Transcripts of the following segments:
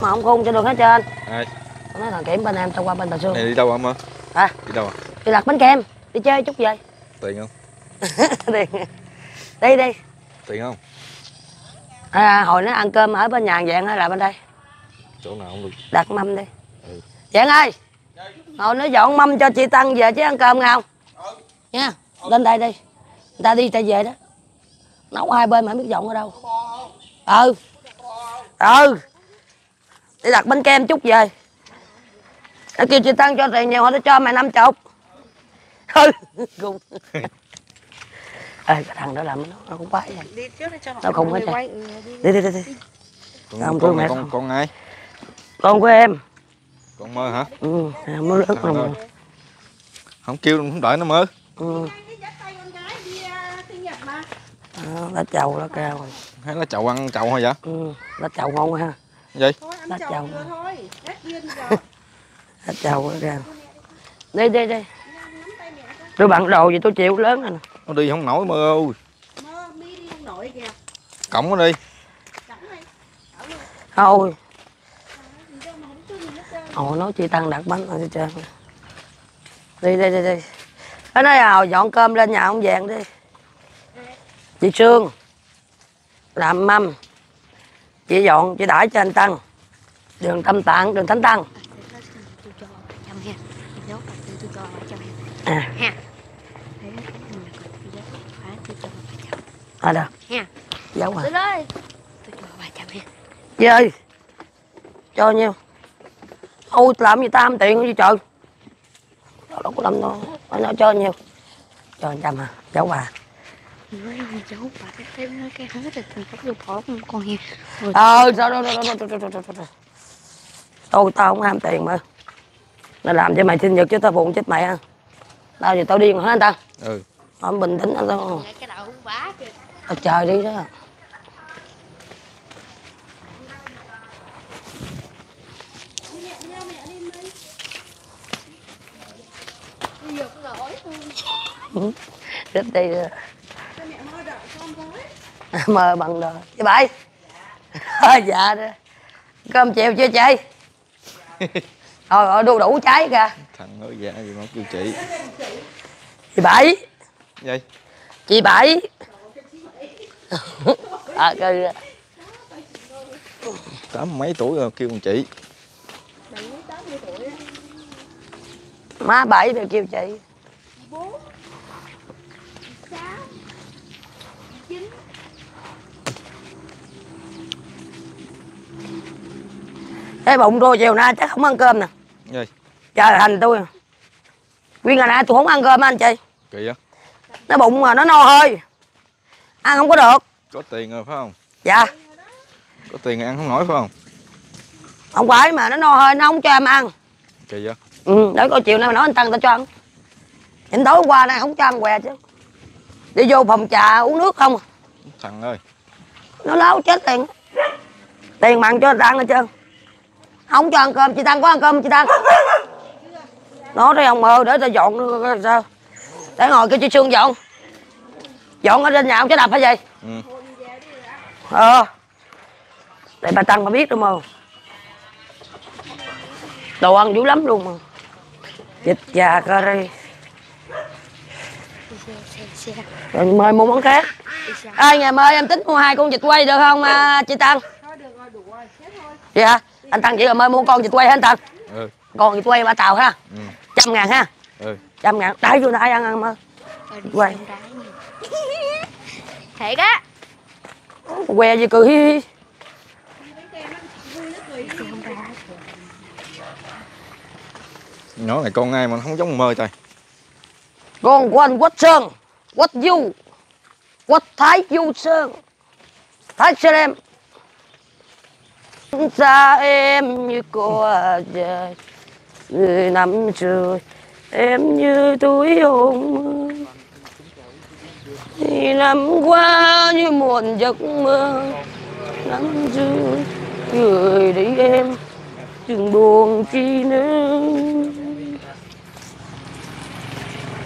mà không khôn cho được hết trơn. Ai? nói thằng kiểm bên em tao qua bên bà sương. Này đi đâu ông ơi? hả? Đi đâu à? đi đặt bánh kem đi chơi chút về Tiền không? đi. Đi đi. Tiền không? à, hồi nó ăn cơm ở bên nhà dạng hay là bên đây? Chỗ nào không được. đặt mâm đi. Ừ. dạng ơi! Hồi nó dọn mâm cho chị tăng về chứ ăn cơm không? Nha lên đây đi. Người ta đi ta về đó. Nấu hai bên mà không biết dọn ở đâu. Ừ. Ừ đi đặt bánh kem chút về nó kêu chị tăng cho tiền nhiều họ nó cho mày năm chục ừ. Ê, cái thằng đó làm nó, nó cũng quái vậy. đi trước đi cho họ Tao không hết quay ừ, đi. đi đi đi Con, con, con, không. con ai? con của em Con mơ hả? ừ mới lớn Trời rồi. Không kêu không đợi nó mơ. ừ Cái dắt tay con gái đi à, sinh nhật mà đó, lá chầu lá cao rồi Hay là chậu ăn chậu thôi vậy? ừ lá chầu ngon ha gì? Nó trầu nó trầu ra đây đây đây tôi bạn đồ gì tôi chịu lớn anh, nè nó đi không nổi mơ ơi. Cổng nó đi. Thôi. Ồ nó chỉ tăng đặt bánh ở trên trơn. Đi đi đi đi. Nó nói nào à, dọn cơm lên nhà ông vàng đi. Chị sương. Làm mâm chị dọn chị đãi cho anh tăng. Đường tâm tạng, đường thánh tăng. À. à đó giấu à chị ơi, cho nhiêu? Ôi làm gì tam tiền gì trời. Đâu có làm đâu. Nó cho nhiêu? Cho anh trăm à giấu à giấu bà cái cái hết rồi bỏ con ờ sao đâu đâu đâu đâu đâu đâu đâu đâu tôi tao không ham tiền mà. Nó làm cho mày sinh nhật chứ tao buồn chết mày à tao giờ tao điên rồi hả anh ta? Ừ. ông bình tĩnh anh tao cái đầu bá kìa. Tao chờ đi đó. Luôn rất đi rồi. cho mẹ mơ đợi con mơ bằng đời. Chị bảy à, dạ đó. Cơm chiều chưa chị? Thôi rồi đu đủ trái kìa Thằng nói dạ gì mà kêu chị. chị bảy. Gì? chị bảy. À, cái, Tám mấy tuổi rồi kêu con chị. má bảy đều kêu chị. Bốn cái bụng tôi chiều nay chắc không ăn cơm nè Gì? trời thành tôi nguyên ngày nay tôi không ăn cơm anh chị Kỳ á. nó bụng mà nó no hơi ăn không có được Có tiền rồi phải không? dạ Có tiền ăn không nổi phải không? không phải mà nó no hơi nó không cho em ăn Kỳ á. ừ để coi chiều nay mà nói anh tăng tao cho ăn nhìn tối qua nay không cho ăn què chứ đi vô phòng trà uống nước không à. Thằng ơi. nó láo chết tiền tiền bằng cho người ta ăn hết trơn không cho ăn cơm chị tăng có ăn cơm chị tăng? Nó thấy ông mơ để tao dọn sao? Để ngồi kêu chị sương dọn. Dọn ở trên nhà ông chứ đập hay gì Ừ. ờ. Để bà tăng mà biết đúng không đồ ăn dữ lắm luôn mà. Thịt gà cà ri rồi mời mua món khác. Ê nhà mời em tính mua hai con vịt quay được không à, chị tăng? Thôi được rồi đủ rồi. Hết thôi dạ anh tăng chỉ là mời mua con vịt quay hả anh tăng Ừ. con vịt quay ba tàu ha Ừ. trăm ngàn ha Ừ. trăm ngàn đãi vô ai ăn ăn mơ đi Quay. thiệt á que gì cười hi Nhỏ này con ai mà nó không giống mơ trời. con của anh quách sơn quách du quách thái du sơn thái sơn em xa em như cỏ trời à, dạ. người nằm trời em như túi hồn Thì năm qua như muộn giấc mơ. Năm rơi người đấy em đừng buồn chi nữa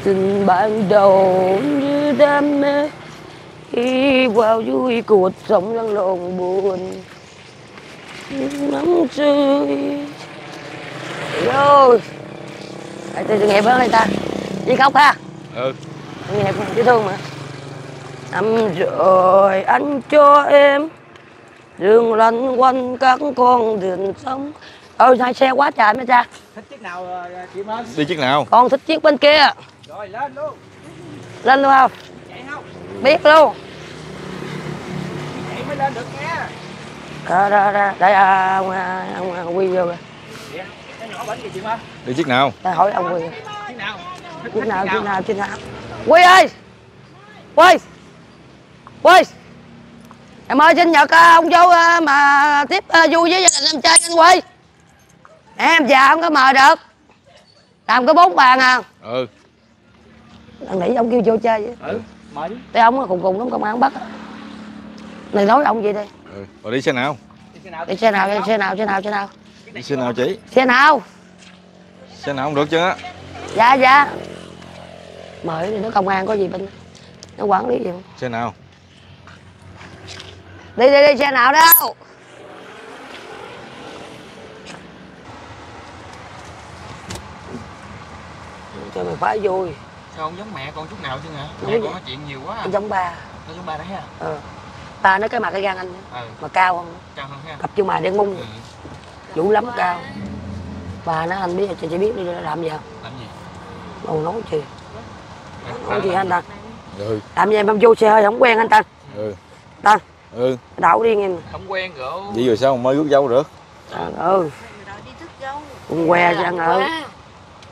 tình ban đầu như đam mê. Khi vào vui cuộc sống lăn lộn buồn nắng rơi rồi Đây, tôi nghiệp hơn đây ta. Đi khóc ha. Ừ. Tội nghiệp dễ thương mà. Năm rồi anh cho em đường lăn quanh các con đường sống ôi hai xe quá trời mấy cha. Thích chiếc nào ờ, chị Mến? Đi chiếc nào? Con thích chiếc bên kia. Rồi lên luôn. Lên luôn không? Chạy không? Biết luôn. Chạy mới lên được nha đó đó đó. Đây à, ông, à, ông, ông quy vô Kìa, đi chiếc nào? Đây hỏi ông quy. Chiếc nào? Chiếc nào chiếc nào? chiếc nào? Quy ơi! Quy! Quy! Em ơi sinh nhật à, ông dâu à, mà tiếp à, vui với gia đình em trai anh quy. Em già không có mời được. Làm có bốn bàn à. Ừ. Thằng nghĩ ông kêu vô chơi vậy. Ừ mời đi. Ông cùng cùng lắm công an bắt. Này nói ông gì đi ừ rồi đi xe nào? Đi xe nào đi xe nào đi xe nào xe nào? Xe nào đi xe nào chị? Xe nào? Xe nào không được chứ. Á dạ dạ. Mời đi nó công an có gì bên nó quản lý gì không xe nào? Đi đi đi xe nào đâu cho mày phải vui. Sao không giống mẹ con chút nào chứ hả? Mẹ con nói chuyện nhiều quá anh giống ba. Nó giống ba đấy ha. Ờ ba nó cái mặt cái gan anh ừ. mà cao không? Chào hơn ha. Cặp chân mày đen mung ừ. dữ lắm cao. Bà nó anh biết chị chỉ biết đi làm gì không làm gì? Đâu nói gì Mẹ- nói gì anh ta? Ừ. Làm gì em vô xe hơi không quen anh ta? Ừ. Ta? Ừ. Đậu đi nghe. Không quen gỡ. Vậy rồi sao mà mới rút dâu được? Trời ơi. Cũng que cho anh ơi.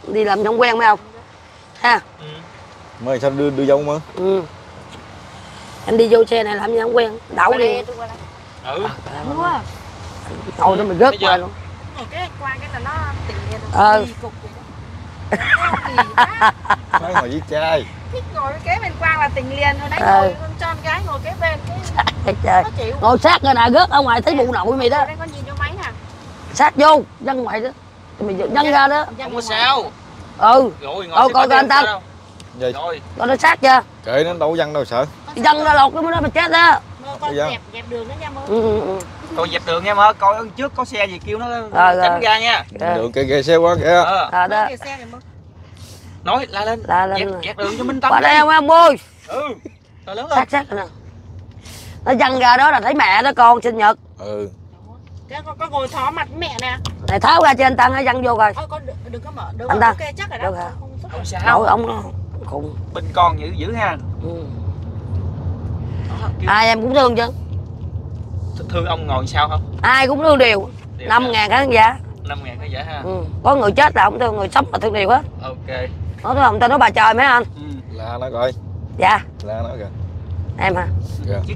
Đi làm không quen phải không? Ha? Ừ. mới sao đưa đưa dâu mà? Ừ anh đi vô xe này làm gì không quen đậu đi ừ. Ngồi đó mình rớt Thấy chưa? qua luôn. Cái qua cái là nó tình liền Ờ. kỳ cục vậy đó nói ngồi với trai thích ngồi kế bên quang là tình liền rồi đấy Ờ. ngồi con cho con gái ngồi kế bên cái Trời chịu. Ngồi sát rồi nè rớt ở ngoài thấy bụng nội mày đó. đây con nhìn vô máy nè. Sát vô dân ngoài đó. Thì mày dân ra đó. Không có sao. Ừ. Rồi ngồi coi coi anh vậy rồi. Coi nó sát chưa? Kệ nó đâu có văng đâu sợ dân ra lột cái mới đó mày chết đó. Mơ con Bây giờ. dẹp dẹp đường đó nha mơ. Ừ, ừ, ừ. coi dẹp đường nha mơ. Coi trước có xe gì kêu nó Rồi, tránh ra nha. Ờ. đường kìa kìa xe quá kìa. Ờ. À, đó. Nói la lên. La lên dẹp, dẹp đường cho minh tâm qua đây em ơi. Ừ. Rồi lớn sát sát rồi nè. Nó dân ra đó là thấy mẹ đó con sinh nhật. Ừ. Cái con, con ngồi thó mặt mẹ nè. Này tháo ra cho anh tăng nó dân vô rồi thôi con đừng, đừng có mở được Anh Tân. ok chắc rồi đó. Không sao ông khùng. Bên con dữ dữ ha ừ. Ai em cũng thương chứ. Thương ông ngồi sao không? Ai cũng thương đều. Năm ngàn khán giả. Năm ngàn cái giả ha. Ừ. có người chết là không thương người sống là thương đều hết ok. Nói thôi không ta nói bà trời mấy anh? Ừ. la nó coi? Dạ. La nó kìa em hả?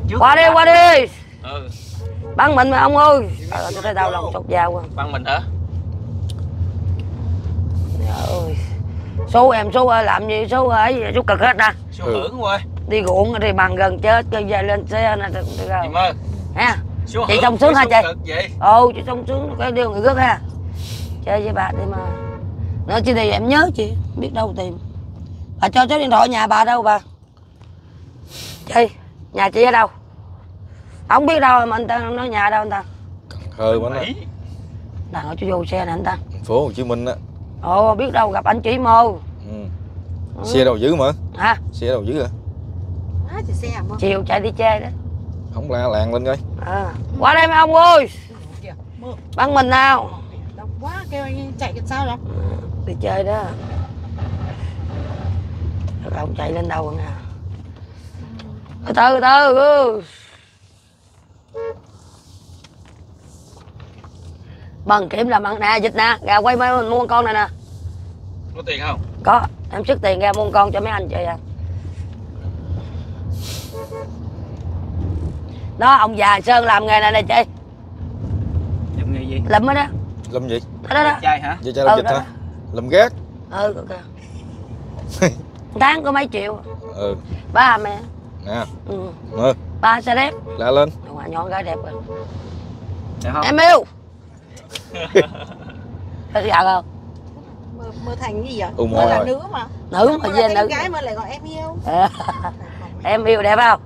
Trước qua đi qua đi. Ừ. Bắn mình mà ông ơi. Trời ơi, tôi thấy đau lòng chột dao quá. Bằng mình hả? Trời ơi số em số ơi làm gì? Số ấy số cực hết nè số Ừ. hưởng quê đi ruộng thì bằng gần chết cho về lên xe nè được được chị rồi mơ. Ha số Chị xong sướng hả chị? ồ chị xong sướng cái điều người rước ha. Chơi với bà đi mà. Nữa chứ thì em nhớ chị biết đâu tìm. Bà cho số điện thoại nhà bà đâu bà? Chị nhà chị ở đâu? Không biết đâu mà anh ta nói nhà đâu anh ta. Khơi bánh á Mỹ. đang ở chỗ vô xe nè anh ta. Thành phố Hồ Chí Minh á ồ biết đâu gặp anh chỉ mô. Ừ. xe đâu dữ mà. Hả? Xe đâu dữ à? Thì xe à mơ chiều chạy đi chơi đó. Không la làng lên coi. À. qua đây mấy ông ơi. Mơ bắn mình nào. Đông quá kêu anh chạy làm sao đó đi chơi đó. Rồi ông chạy lên đâu nè. Từ từ từ bằng kiểm làm ăn nè dịch nè gà quay mấy mình mua con này nè. Có tiền không? Có em sức tiền ra mua con cho mấy anh chơi à. Đó ông già sơn làm nghề này nè chị. Làm nghề gì? Lụm ở đó. Lâm gì? Đó đó, đó. trai hả? Vậy trai lâm Ừ, dịch đó. hả? lâm gác ừ ok. Tháng có mấy triệu? Ừ. Ba mẹ? Nè. Ừ. mơ ba xe đẹp la lên. Ngoài nhọn gái đẹp rồi. Dạ không? Em yêu Thật dạ không? Mơ, mơ thành gì vậy? Ừ, mơ là rồi. nữ mà. Nữ mà là về tên nữ gái mơ lại gọi em yêu. Em yêu đẹp không?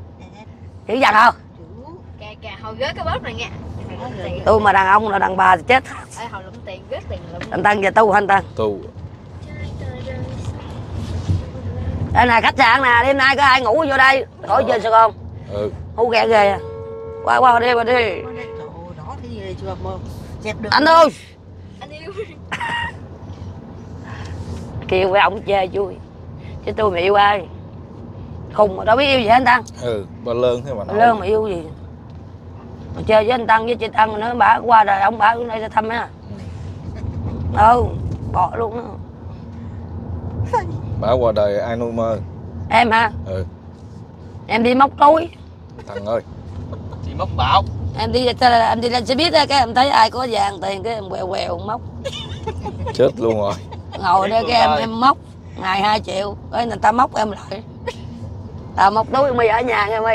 Chữ giặt không. Kè kè hồi gớt cái bóp này nha. Tôi mà đàn ông là đàn bà thì chết. Ê, hồi lụm tiền rất tiền lụm. Anh tăng về tu anh tăng? Tu. Đây này khách sạn nè đêm nay có ai ngủ vô đây? Khỏi chơi sao không? Ừ. Hú ghẹ ghê à. qua qua đi qua đi. Trời đó thì gì chưa? Mơ dẹp được anh ơi. Anh yêu. Kêu với ông chê vui. Chứ tôi mà yêu ai khùng mà đâu biết yêu gì hết anh tăng ừ ba lơn thế mà nói. Lơn mà yêu gì? Mà chơi với anh tăng với chị tăng nói bà qua đời ông bà xuống đây ra thăm á. Ừ. Bỏ luôn á. Bà qua đời ai nuôi mơ? Em hả? Ừ. Em đi móc túi. Thằng ơi. Thì móc bảo em đi em đi lên xe buýt á cái em thấy ai có vàng tiền cái em quẹo quẹo móc. Chết luôn rồi. Ngồi đây cái em em móc ngày 2 triệu cái người ta móc em lại. Tao móc túi mi ở nhà nghe mi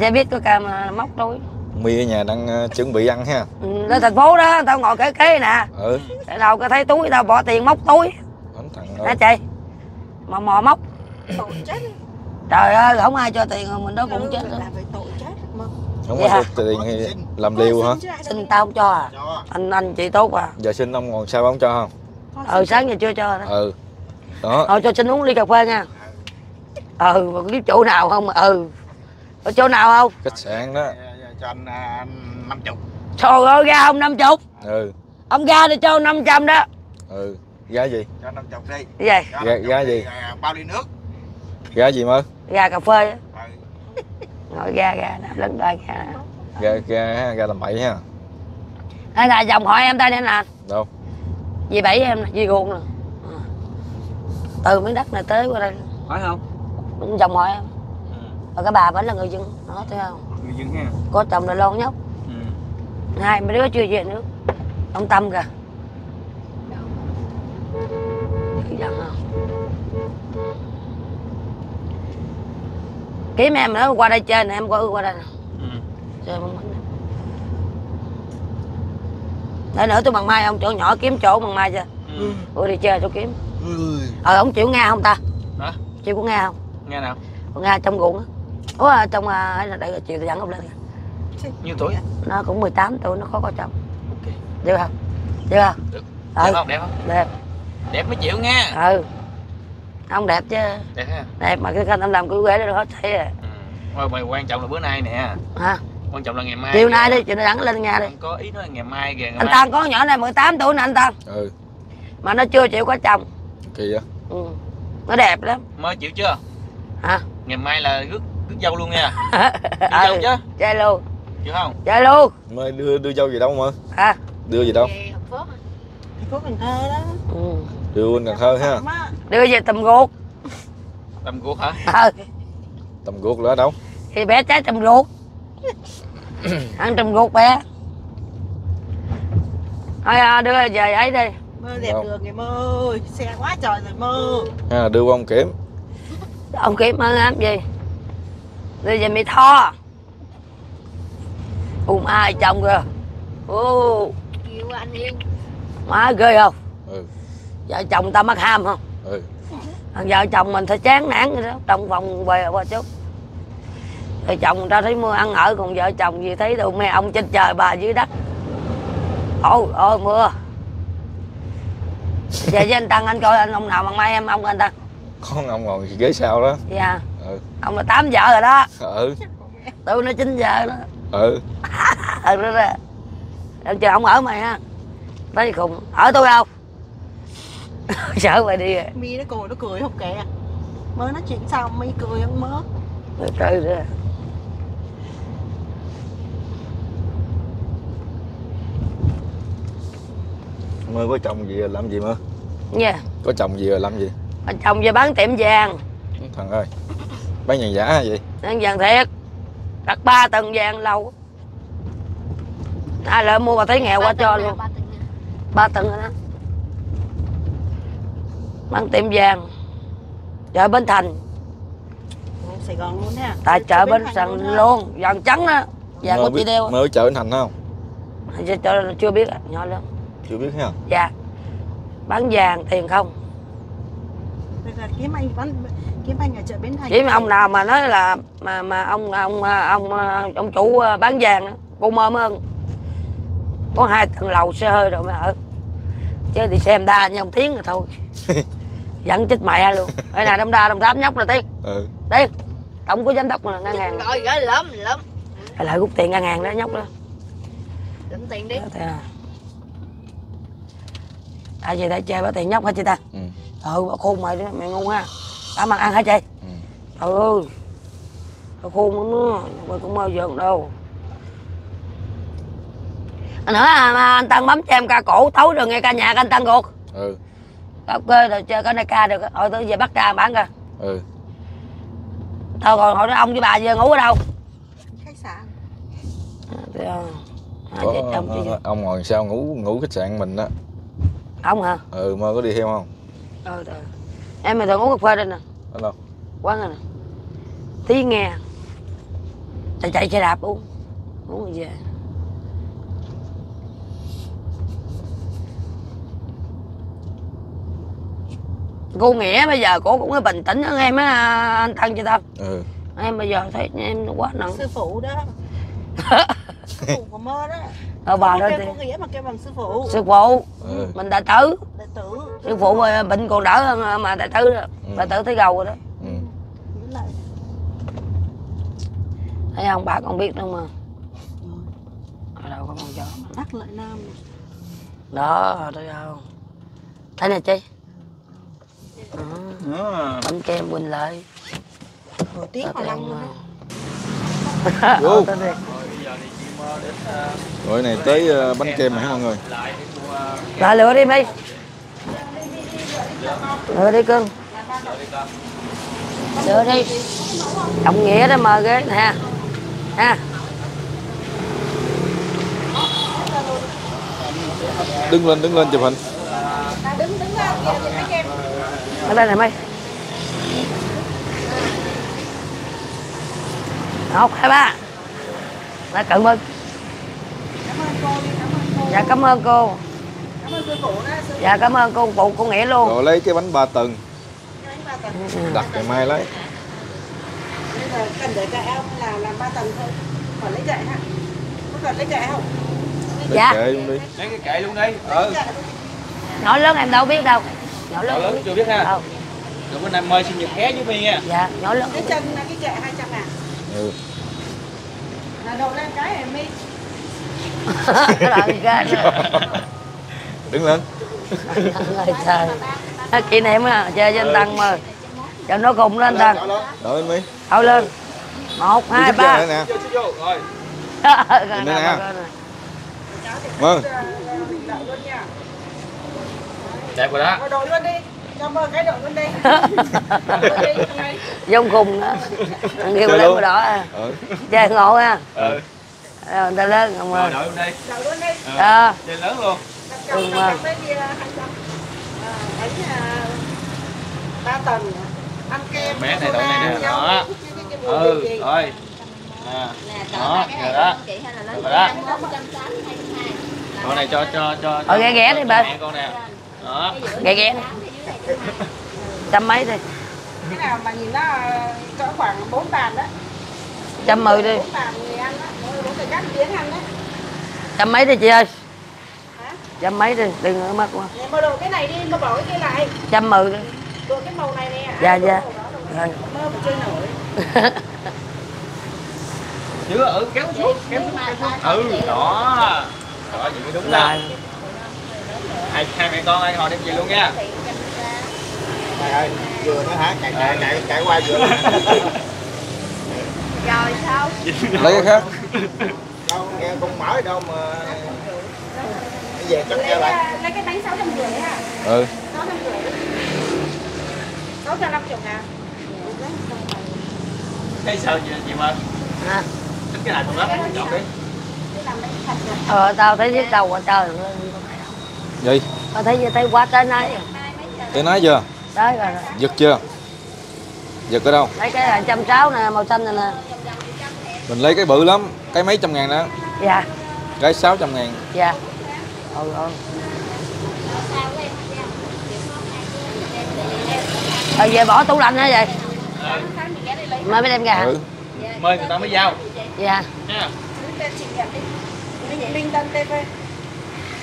xe buýt có cam móc túi. Mi ở nhà đang ờ, chuẩn bị ăn ha. Ừ, lên thành phố đó tao ngồi kế kế nè. Ừ. Để đâu có thấy túi tao bỏ tiền móc túi. Bánh thằng chị? Mà mò móc. Chết. Trời ơi không ai cho tiền rồi mình đó cũng chết là rồi phải tội chết mơ không Dạ. có tiền thì làm liều hả? xin tao không cho à? Anh anh chị tốt à? Giờ xin ông còn sao ông cho không? Ừ sáng giờ chưa cho đó. Ừ đó. Thôi cho xin uống ly cà phê nha. Ừ. Mà biết chỗ nào không? Ừ. Có chỗ nào không? Khách sạn đó. Cho anh à, năm chục. Trời ơi ra không năm chục. Ừ. Ông ra thì cho 500 đó. Ừ giá gì? Cho năm chục đi. Cái gì? Dạ, giá gì? À, bao ly nước. Giá gì mơ ra cà phê. Ừ. ngồi ra ra nè lấn đây ra ra ra ra làm bậy ha. Đây là dòng hỏi em đây nè nè. Đâu? Dì bảy em nè dì ruộng nè. Ừ. từ miếng đất này tới qua đây. Phải không? Cũng dòng hỏi em. Ừ. và cái bà vẫn là người dân nó thấy không? Người dân ha. Có chồng là lon nhóc. Ừ. hai mấy đứa chưa về nữa. Ông tâm kìa. Giận không kiếm em nữa qua đây chơi nè em qua qua đây nè. Ừ. chơi bóng bánh đây nữa tôi bằng mai ông chỗ nhỏ kiếm chỗ bằng mai chưa Ừ. bữa đi chơi tôi kiếm. Ờ ông chịu nga không ta? Hả? chịu của nga không? Nghe nào. Con nga trong ruộng á. Ủa trong à, đây chiều tôi dẫn ông lên nhiêu tuổi? Nó cũng 18 tuổi nó khó có chồng Ok. được không? Được không? Được. ừ. Đẹp không? Đẹp không? Đẹp. Đẹp mới chịu nghe. Ừ ông đẹp chứ. Đẹp ha. Đẹp mà cái kênh ông làm cưới quế đó hết thấy à ừ. Mà, mà quan trọng là bữa nay nè. Hả? Quan trọng là ngày mai chiều nay đi chiều nay dẫn lên nhà đi. Anh có ý nói là ngày mai kìa ngày anh mai. Tăng có nhỏ này 18 tuổi nè anh tăng. Ừ. Mà nó chưa chịu có chồng. Kỳ vậy? Ừ. nó đẹp lắm. Mới chịu chưa? Hả? Ngày mai là rước rước dâu luôn nha. Rước dâu ừ. chứ? Chơi luôn. Chịu không? Chơi luôn. Mới đưa đưa dâu gì đâu mà? Hả? Đưa gì đâu? Thành phố Cần Thơ đó. Ừ. đưa bên Cần Thơ ha. Đưa về tầm ruột. Tầm guốc hả? Ừ. tầm guốc nữa đâu? Thì bé trái tầm ruột. Ăn tầm ruột bé. Thôi à, đưa về ấy đi. Mơ đẹp Đâu? đường ngày mơ ơi. Xe quá trời rồi mơ. Ha đưa ông kiểm. Ông kiếm ơn làm gì? Đưa về mì tho. Ùm ai chồng kìa? Ô yêu anh yêu. Má ghê không? Ừ vợ chồng ta mắc ham không? Ừ. Vợ chồng mình phải chán nản vậy đó trong phòng về qua chút. Vợ chồng người ta thấy mưa ăn ở còn vợ chồng gì thấy tụi mẹ ông trên trời bà dưới đất. Ôi ôi mưa. Về với anh tăng anh coi anh ông nào bằng mai em ông anh tăng con ông ngồi ghế sau đó. Dạ. Ừ. Ông là 8 giờ rồi đó. Ừ. Tôi nó 9 giờ đó. Ừ. Ừ đó đó. Em chờ ông ở mày ha thấy khùng. Ở tôi không sợ mày đi rồi. Mi nó cười nó cười không kệ mơ nói chuyện xong mi cười không mơ Từ từ rồi mơ có chồng gì rồi làm gì mơ nha. Có chồng gì rồi làm gì? Yeah. chồng về bán tiệm vàng. Thằng ơi bán vàng giả hay gì ăn vàng thiệt. Đặt ba tầng vàng lâu ai lại mua bà thấy nghèo quá Ba cho tuần luôn. ba tầng rồi đó bán tiệm vàng. Chợ bến thành. Sài Gòn luôn nha tại chợ bến Thành ha. luôn. Vàng trắng đó vàng của chị đeo có chợ Bến thành không? Chưa, chưa, chưa biết à, nhỏ lắm. Chưa biết ha. Dạ. Bán vàng tiền không? Kiếm anh bán kiếm anh ở chợ Bến Thành. Mà ông nào mà nói là mà mà ông ông ông ông, ông chủ bán vàng á. Cô mơ hơn có hai tầng lầu xe hơi rồi mới ở chứ thì xem đa như ông tiến rồi thôi. Dẫn chết mẹ luôn. Đây nè đông đa đông tám nhóc là tiến ừ. Tiến tổng của giám đốc là ngân hàng. Rồi gửi lắm lắm. Hay lại rút tiền ngân hàng đó nhóc đó. Đừng tiền đi. Đó, thế à ai chị đã chơi bỏ tiền nhóc hả chị ta? Ừ. Ừ bà khôn mày đó mày ngu ha. Đã mặt ăn hả chị? Ừ. Trời ơi. Bà khôn nó mày cũng bao giờ đâu anh hỏi à, mà anh Tân bấm cho em ca cổ tối rồi nghe ca nhạc anh Tân ruột ừ. Ok rồi chơi cái này ca được. Hồi tôi về bắt ca bán coi. Ừ. Thôi còn hồi đó ông với bà giờ ngủ ở đâu? Khách sạn. À, à, chứ gì. ông ngồi sao ngủ ngủ khách sạn mình đó ông hả? Ừ mơ có đi theo không? Ừ, ừ. em mà thường uống cà phê đây nè. Đó đâu quán này nè. Tí nghe. Chạy chạy xe đạp uống. Uống rồi về cô nghĩa bây giờ cô cũng bình tĩnh hơn em á anh thân chị tâm. Ừ. Em bây giờ thấy em nó quá nặng. Sư phụ đó. Sư phụ của mơ đó. Ở bà đó thì nghĩa mà kêu bằng sư phụ. Sư phụ. Ừ. Mình đại tử. Đệ tử. Sư phụ mà bệnh còn đỡ hơn mà đại tử đó. Ừ. đại tử thấy gầu rồi đó. Ừ. Lại. Thấy không? Bà còn biết đâu mà. Ở đâu có con chó đắc lợi nam. Đó thấy không? Thấy nè chị Đó. bánh kem quỳnh lợi. Nổi tiếng hòa long luôn đi. rồi này tới ờ, bánh kem hả mọi người? Lại lựa đi mi lựa đi cưng. Lựa đi. Trọng nghĩa đó mời ghế nè ha. Đứng lên đứng lên chụp hình ở đây này mày một hai ba. Là cận mừng dạ cảm ơn cô. Cảm ơn sư phụ đó sư dạ cảm ơn cô phụ cô nghĩa luôn. Rồi lấy cái bánh ba tầng. Tầng đặt ngày mai lấy. Bây giờ cần để cả em là làm ba tầng thôi. Còn lấy gậy hả? Có cần lấy gậy không? Để Dạ. kệ luôn đi. Lấy cái kệ luôn đi. Ừ. nhỏ lớn em đâu biết đâu nhỏ Nhỏ lớn lớn chưa biết ha. đâu Rồi bữa nay mời sinh nhật hé với Mi nha. dạ nhỏ lớn cái chân là cái gậy 200 ngàn ừ. Là đầu lên cái em mi đứng lên. Ơi trời. Nó kỷ niệm á chơi với anh Tăng mà. Cho nó cùng lên Tăng. Đợi lên mi thôi lên. Một hai ba. nè. Rồi. Vâng. nha Đẹp rồi đó. Rồi đội luôn đi cho mơ cái đội luôn đi giống cùng nữa Anh kêu lên màu đỏ à ừ chơi ngộ ha Ừ. Rồi, người ta lớn không Rồi ơi đội luôn đi. Đội luôn đi ờ Chơi lớn luôn. Chồng, Ừ, chồng với kia 200 à, Bánh à, ba tầng Ăn kem Bé này đội này nè, đó. Ừ, rồi. À. Đó, rồi đó. Rồi đó. Con này cho cho cho. Ờ, ghé ghé đi, bà. Mẹ con nè. Đó. ghé ghé trăm mấy đi. Cái nào mà nhìn nó à, cỡ khoảng 4 bàn đó. Trăm mười đi. 4 bàn người ăn đó. Bốn người cắt tiếng ăn đó trăm mấy đi chị ơi. Hả? trăm mấy đi đừng có mất quá. Nè, Mà đồ cái này đi, mà bỏ cái kia lại. Trăm mười đi. Đồ cái màu này nè. Dạ, dạ. rồi Mơ mà chơi nổi. Chưa, ừ, kéo xuống, kéo xuống. Ừ, đó. Đó, vậy mới đúng là. rồi Hai, hai mẹ con ăn ngồi đem về luôn nha. Trời ơi, vừa nữa hả? Chạy chạy chạy chạy qua vừa. Rồi sao lấy cái khác đâu nghe không mở đâu mà Bây giờ cắt lấy, lại. cái- lấy cái bánh 650 ha ừ 650 650 ngàn Thấy sao chị, chị Mơ? à. Thích cái này con lắm, chọn đi. ờ tao thấy biết đầu rồi trời. Gì? Tao thấy thấy quá tới nay tới nói chưa? Tới rồi giật chưa? Giật ở đâu? Lấy cái là trăm sáu nè màu xanh này nè. Mình lấy cái bự lắm cái mấy trăm ngàn đó. Dạ. Cái sáu trăm ngàn. Dạ. Ừ, ừ. rồi về bỏ tủ lạnh hả vậy? Mới mới đem ra. Hả? ừ. Mời người ta mới giao. dạ. Nha.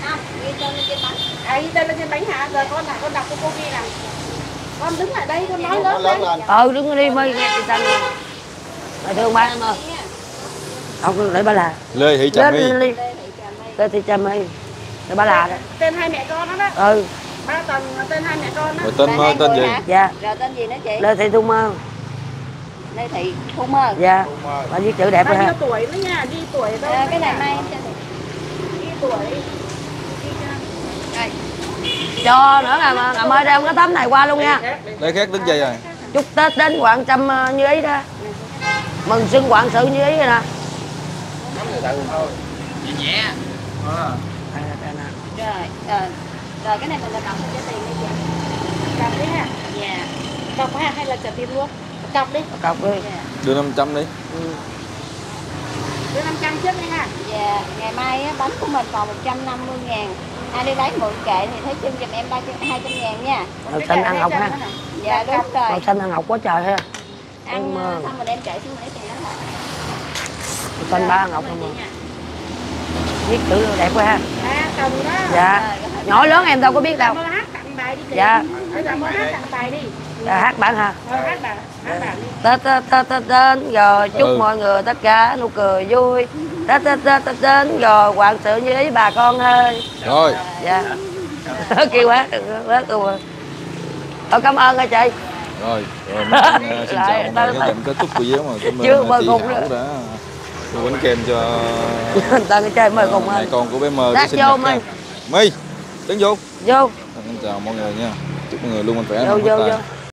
Không ghi tên lên trên bánh À ghi tên lên trên bánh hả? Giờ con lại con đọc cho cô ghi nào. Con đứng lại đây con nói nó lớn lớn lên. lên. Ừ đứng đi mới nghe chị tăng mày thương ba em ơi. Không để ba là. Lê thị trà my. Đi lên thì cha mày để ba là đó. Tên hai mẹ con đó đó. Ừ. Ba tầng là tên hai mẹ con đó. Rồi tên mơ tên gì? Dạ. Rồi tên gì nữa chị? Lê thị thu mơ. Lê thị thu mơ. Dạ. Bà viết chữ đẹp Bao rồi nhiêu ha. tuổi nữa nha, ghi tuổi đâu Ờ, cái này mai em cho chị Ghi tuổi. Cho nữa là mà ngậm ơi đem cái tấm này qua luôn nha. Đây khác đứng dây rồi. Chúc tết đến quảng trăm ờ, như ý đó. Mừng xuân quảng sự như ý rồi nè. Nhẹ nhẹ. Đây, đây nè. rồi rồi rồi cái này mình là cộng cho tiền đi chị. Cọc đi ha. Dạ. Cọc ha hay là trả tiền luôn Cọc đi. Cọc đi. Dạ. Đưa 500 đi. Ừ. Đưa 500 trước đi ha. Dạ. Ngày mai á, bánh của mình còn 150 ngàn ai đi lấy mượn kệ thì thấy chung giùm em 300, 200 ngàn nha. Màu xanh ăn ngọc ha. Dạ đúng rồi. Màu xanh ăn ngọc quá trời ha. Ăn ờ, ờ, xong rồi đem kệ xuống lấy tiền đó màu xanh ba ăn ngọc không mà viết chữ đẹp quá ha. À cầm đó. Dạ. Nhỏ lớn em đâu có biết đâu. hát tặng bài đi chị Dạ. Giờ hát tặng bài đi. Dạ, hát bạn ha Mơ hát bà Hát đi. Tết tết tết tết đến rồi chúc Ừ. mọi người tất cả nụ cười vui tết tết tết tết đến rồi hoàng sự như ý bà con ơi. Rồi. Dạ. Kêu quá quá quá Thôi cảm ơn nha chị? Rồi rồi mình, xin chào người. Tới- cái kết thúc video mà cảm Chưa ơn mơ chị Hảo nữa. đã mua bánh kem cho người ta chơi mời cùng mẹ con của bé mơ sinh vô nha. My đứng vô. Vô. Xin chào mọi người nha. Chúc mọi người luôn mạnh khỏe vô vô vô.